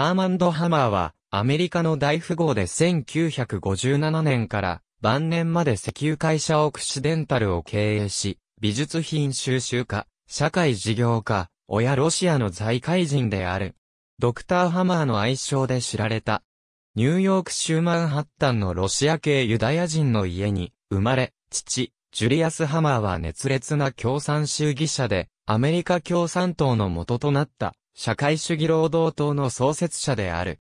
アーマンド・ハマーは、アメリカの大富豪で1957年から晩年まで石油会社オクシデンタルを経営し、美術品収集家、社会事業家、親ロシアの財界人である。ドクター・ハマーの愛称で知られた。ニューヨーク州マンハッタンのロシア系ユダヤ人の家に生まれ、父、ジュリアス・ハマーは熱烈な共産主義者で、アメリカ共産党の元となった社会主義労働党の創設者である。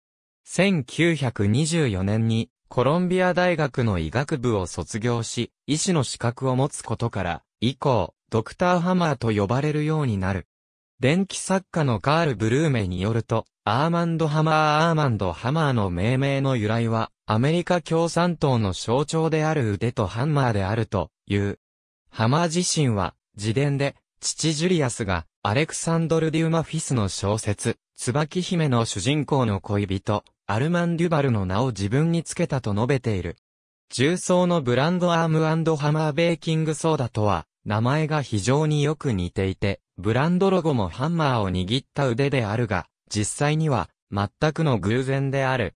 1924年にコロンビア大学の医学部を卒業し、医師の資格を持つことから、以降、ドクターハマーと呼ばれるようになる。電気作家のカール・ブルーメによると、アーマンド・ハマー・アーマンド・ハマーの命名の由来は、アメリカ共産党の象徴である腕とハンマーであるという。ハマー自身は、自伝で、父ジュリアスが、アレクサンドル・デューマフィスの小説、椿姫の主人公の恋人、アルマン・デュバルの名を自分につけたと述べている。重曹のブランドアームハマーベーキングソーダとは、名前が非常によく似ていて、ブランドロゴもハンマーを握った腕であるが、実際には、全くの偶然である。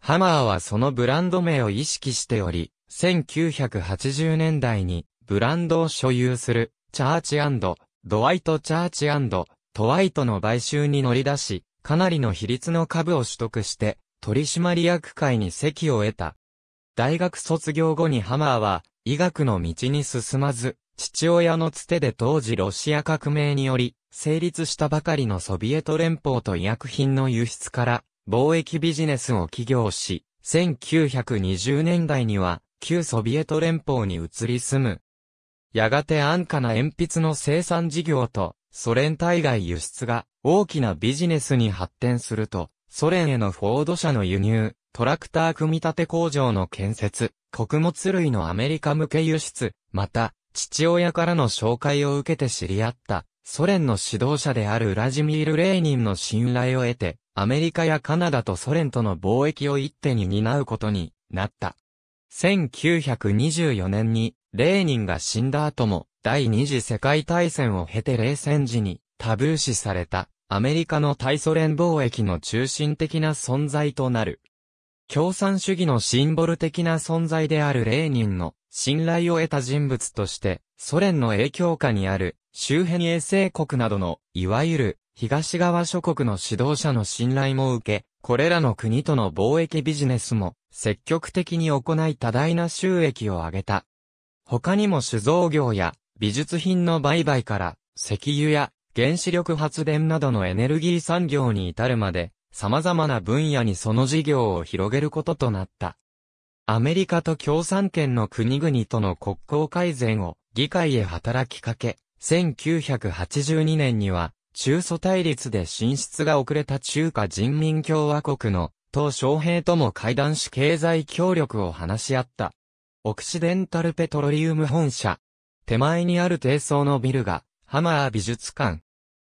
ハマーはそのブランド名を意識しており、1980年代に、ブランドを所有する、チャーチドワイト・チャーチトワイトの買収に乗り出し、かなりの比率の株を取得して、取締役会に席を得た。大学卒業後にハマーは、医学の道に進まず、父親のつてで当時ロシア革命により、成立したばかりのソビエト連邦と医薬品の輸出から、貿易ビジネスを起業し、1920年代には、旧ソビエト連邦に移り住む。やがて安価な鉛筆の生産事業と、ソ連対外輸出が大きなビジネスに発展すると、ソ連へのフォード車の輸入、トラクター組み立て工場の建設、穀物類のアメリカ向け輸出、また、父親からの紹介を受けて知り合った、ソ連の指導者であるウラジミール・レーニンの信頼を得て、アメリカやカナダとソ連との貿易を一手に担うことになった。1924年に、レーニンが死んだ後も、第二次世界大戦を経て冷戦時にタブー視されたアメリカの対ソ連貿易の中心的な存在となる。共産主義のシンボル的な存在であるレーニンの信頼を得た人物として、ソ連の影響下にある周辺衛星国などの、いわゆる東側諸国の指導者の信頼も受け、これらの国との貿易ビジネスも積極的に行い多大な収益を上げた。他にも酒造業や美術品の売買から石油や原子力発電などのエネルギー産業に至るまで様々な分野にその事業を広げることとなった。アメリカと共産圏の国々との国交改善を議会へ働きかけ、1982年には中ソ対立で進出が遅れた中華人民共和国の鄧小平とも会談し経済協力を話し合った。オクシデンタルペトロリウム本社、手前にある低層のビルが、ハマー美術館。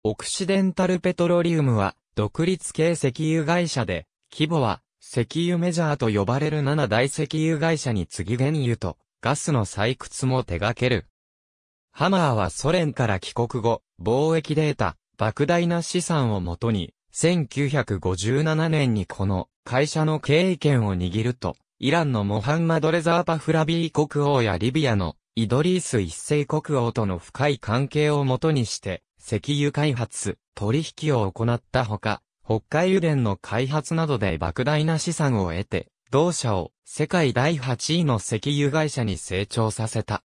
オクシデンタルペトロリウムは、独立系石油会社で、規模は、石油メジャーと呼ばれる7大石油会社に次ぎ原油と、ガスの採掘も手掛ける。ハマーはソ連から帰国後、貿易データ、莫大な資産をもとに、1957年にこの会社の経営権を握ると、イランのモハンマドレザーパフラビー国王やリビアのイドリース一世国王との深い関係をもとにして、石油開発、取引を行ったほか、北海油田の開発などで莫大な資産を得て、同社を世界第8位の石油会社に成長させた。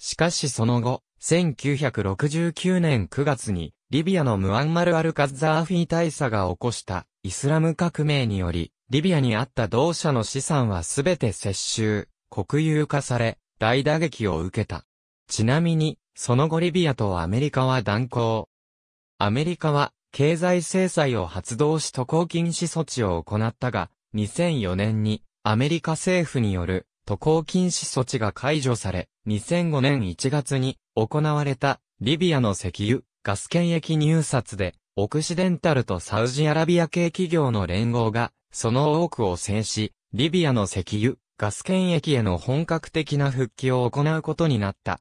しかしその後、1969年9月に、リビアのムアンマル・アルカッザーフィ大佐が起こしたイスラム革命により、リビアにあった同社の資産はすべて接収、国有化され、大打撃を受けた。ちなみに、その後リビアとアメリカは断交。アメリカは、経済制裁を発動し渡航禁止措置を行ったが、2004年に、アメリカ政府による渡航禁止措置が解除され、2005年1月に行われたリビアの石油、ガス権益入札で、オクシデンタルとサウジアラビア系企業の連合が、その多くを制し、リビアの石油、ガス検疫への本格的な復帰を行うことになった。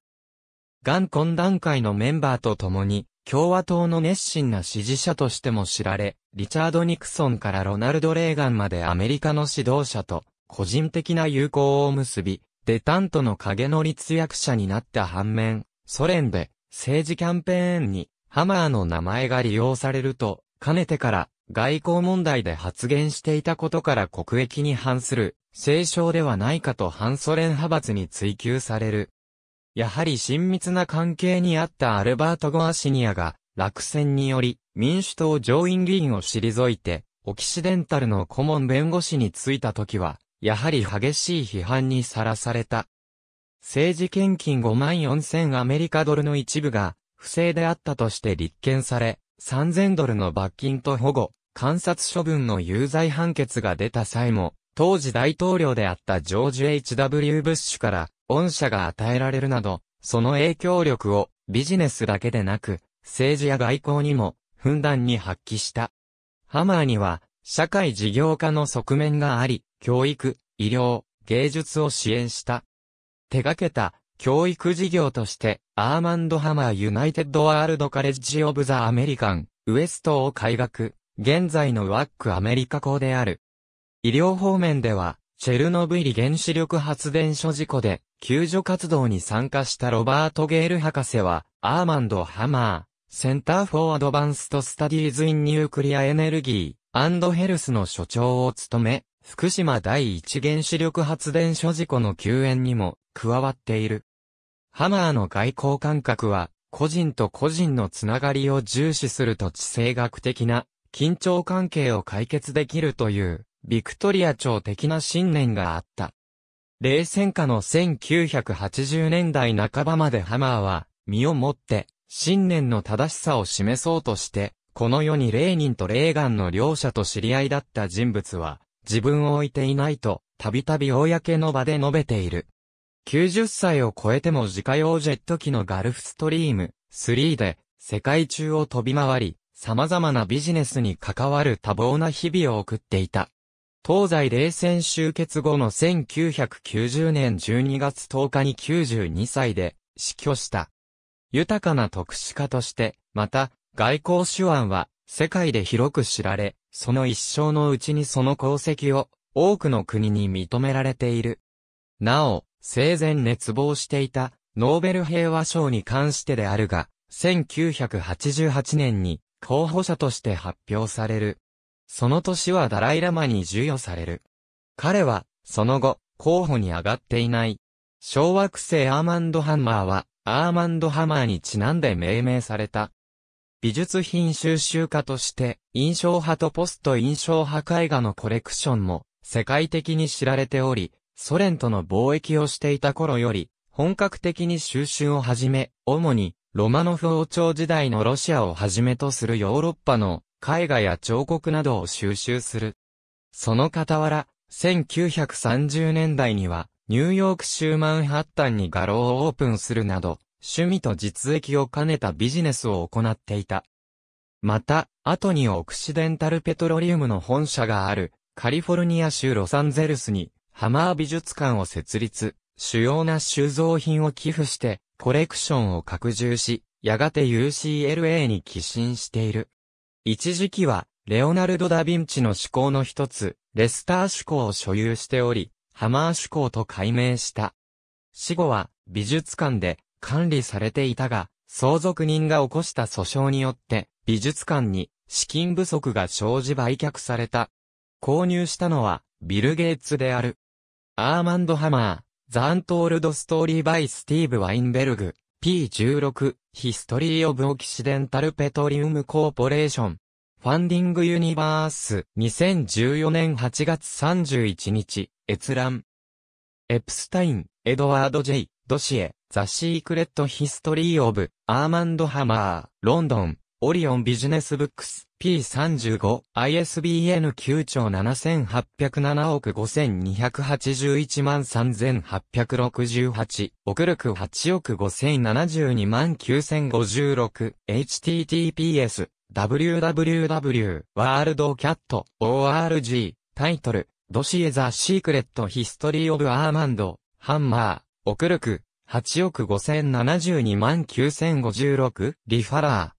ガン懇談会のメンバーと共に、共和党の熱心な支持者としても知られ、リチャード・ニクソンからロナルド・レーガンまでアメリカの指導者と個人的な友好を結び、デタントの影の立役者になった反面、ソ連で政治キャンペーンにハマーの名前が利用されると、かねてから外交問題で発言していたことから国益に反する聖称ではないかと反ソ連派閥に追及される。やはり親密な関係にあったアルバート・ゴアシニアが落選により民主党上院議員を退いてオキシデンタルの顧問弁護士に就いた時はやはり激しい批判にさらされた。政治献金5万4000アメリカドルの一部が不正であったとして立件され、3000ドルの罰金と保護、観察処分の有罪判決が出た際も、当時大統領であったジョージ H.W. ブッシュから恩赦が与えられるなど、その影響力をビジネスだけでなく、政治や外交にも、ふんだんに発揮した。ハマーには、社会事業家の側面があり、教育、医療、芸術を支援した。手掛けた、教育事業として、アーマンド・ハマー・ユナイテッド・ワールド・カレッジ・オブ・ザ・アメリカン、ウエストを開学、現在のワックアメリカ校である。医療方面では、チェルノブイリ原子力発電所事故で、救助活動に参加したロバート・ゲール博士は、アーマンド・ハマー、 Center for Advanced Studies in Nuclear Energy, Health の所長を務め、福島第一原子力発電所事故の救援にも加わっている。ハマーの外交感覚は、個人と個人のつながりを重視すると地政学的な緊張関係を解決できるというビクトリア朝的な信念があった。冷戦下の1980年代半ばまでハマーは身をもって信念の正しさを示そうとして、この世にレーニンとレーガンの両者と知り合いだった人物は自分を置いていないと、たびたび公の場で述べている。90歳を超えても自家用ジェット機のガルフストリーム3で世界中を飛び回り、様々なビジネスに関わる多忙な日々を送っていた。東西冷戦終結後の1990年12月10日に92歳で死去した。豊かな特殊家として、また、外交手腕は世界で広く知られ、その一生のうちにその功績を多くの国に認められている。なお、生前熱望していたノーベル平和賞に関してであるが、1988年に候補者として発表される。その年はダライラマに授与される。彼は、その後、候補に上がっていない。小惑星アーマンドハンマーは、アーマンドハマーにちなんで命名された。美術品収集家として、印象派とポスト印象派絵画のコレクションも世界的に知られており、ソ連との貿易をしていた頃より、本格的に収集を始め、主に、ロマノフ王朝時代のロシアをはじめとするヨーロッパの絵画や彫刻などを収集する。その傍ら、1930年代には、ニューヨーク州マンハッタンに画廊をオープンするなど、趣味と実益を兼ねたビジネスを行っていた。また、後にオクシデンタルペトロリウムの本社がある、カリフォルニア州ロサンゼルスに、ハマー美術館を設立、主要な収蔵品を寄付して、コレクションを拡充し、やがて UCLA に寄進している。一時期は、レオナルド・ダ・ヴィンチの手稿の一つ、レスター手稿を所有しており、ハマー手稿と改名した。死後は、美術館で、管理されていたが、相続人が起こした訴訟によって、美術館に資金不足が生じ売却された。購入したのは、ビル・ゲイツである。アーマンド・ハマー、 The Untold Story by Steve Weinberg、P16、 History of Occidental Petroleum Corporation。Funding Universe、2014年8月31日、閲覧。エプスタイン、エドワード・ジェイ、 Dossier、The Secret History of、Armand Hammer、ロンドン、 Orion Business Books、P35、ISBN 9兆7807億5281万3868、 OCLC 8億5072万9056、https、www、 WorldCat、org、 title、Dossier The Secretヒストリー・オブ・アーマンド、ハンマー、オクルク、8億5072万9056リファラー、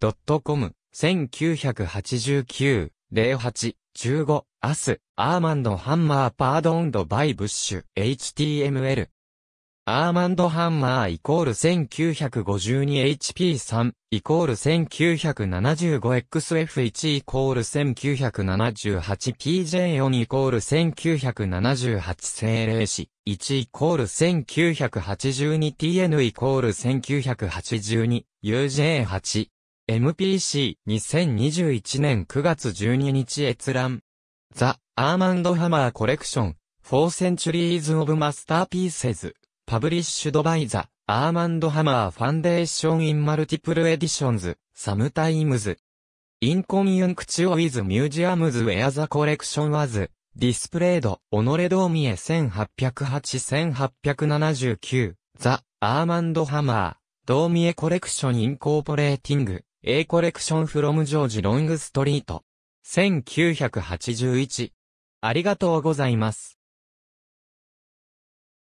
http www.newtimes.com、1989、08、15、アス、アーマンドハンマーパードンドバイブッシュ、HTML。アーマンドハンマーイコール 1952HP3 イコール 1975XF1 イコール 1978PJ4 イコール1978精霊子1イコール 1982TN イコール 1982UJ8 MPC2021 年9月12日閲覧。ザ・アーマンドハマーコレクション4 Centuries of Masterpieces パブリッシュドバイザ、アーマンドハマーファンデーションインマルティプルエディションズ、サムタイムズ。インコミュンクチオウィズミュージアムズウェアザコレクションワズ、ディスプレイド、オノレドーミエ1808-1879、ザ・アーマンドハマー、ドーミエコレクションインコーポレーティング、A コレクションフロムジョージロングストリート。1981。ありがとうございます。